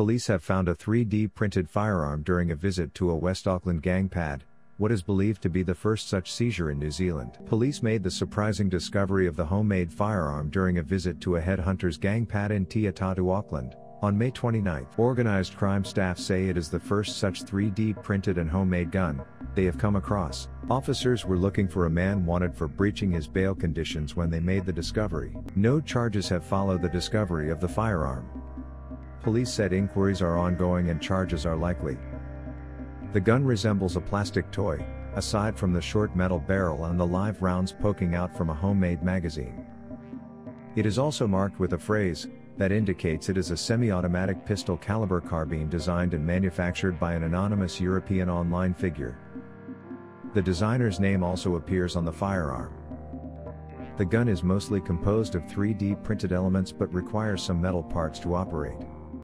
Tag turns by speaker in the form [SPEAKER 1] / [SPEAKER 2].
[SPEAKER 1] Police have found a 3D printed firearm during a visit to a West Auckland gang pad, what is believed to be the first such seizure in New Zealand. Police made the surprising discovery of the homemade firearm during a visit to a headhunters gang pad in Te Atatu, Auckland, on May 29. Organized crime staff say it is the first such 3D printed and homemade gun they have come across. Officers were looking for a man wanted for breaching his bail conditions when they made the discovery. No charges have followed the discovery of the firearm. Police said inquiries are ongoing and charges are likely. The gun resembles a plastic toy, aside from the short metal barrel and the live rounds poking out from a homemade magazine. It is also marked with a phrase that indicates it is a semi-automatic pistol caliber carbine designed and manufactured by an anonymous European online figure. The designer's name also appears on the firearm. The gun is mostly composed of 3D printed elements but requires some metal parts to operate.